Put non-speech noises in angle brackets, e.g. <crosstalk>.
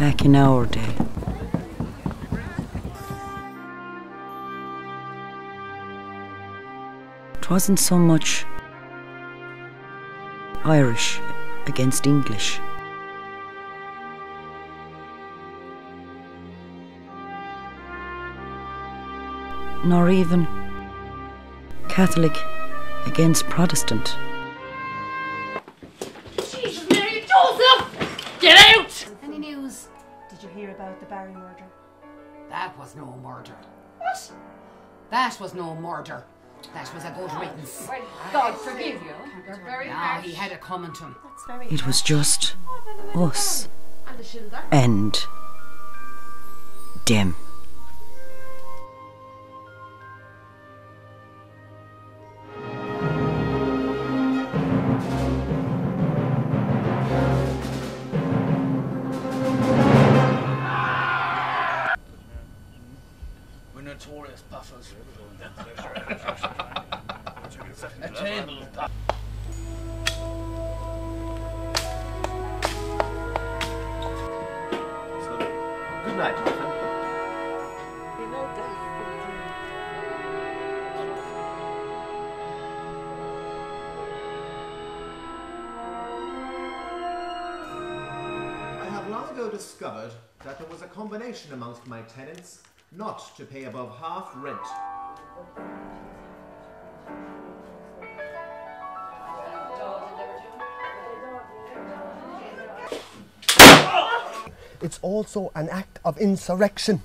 back in our day. It wasn't so much Irish against English. Nor even Catholic against Protestant. The Barry murder? That was no murder. What? That was no murder. That was a good riddance. Ah, God forgive you. You're very Now he had it coming to him. It was just oh, us And the shielder. and them. We're notorious puffers. <laughs> A table puff. Good night, Jonathan. I have long ago discovered that there was a combination amongst my tenants not to pay above half rent. It's also an act of insurrection.